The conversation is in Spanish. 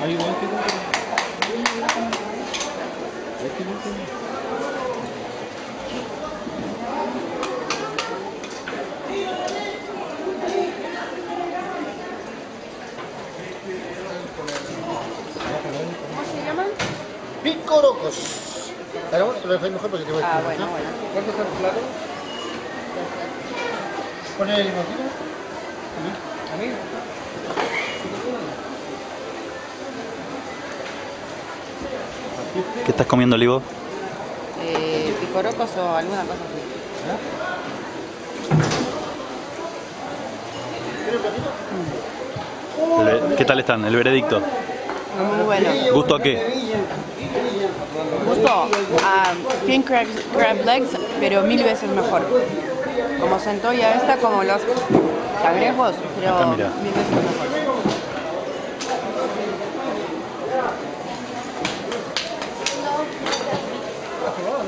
Are you working? Working, working? Picorocos. Ah, bueno, bueno. ¿Cuánto el? Pone el limoncito. A mí. ¿Qué estás comiendo, Livo? Eh, picorocos o alguna cosa así. ¿Qué tal están? El veredicto. Muy bueno. ¿Gusto a qué? Gusto a king crab, crab legs, pero mil veces mejor. Como centolla esta, como los cangrejos, pero mil veces mejor.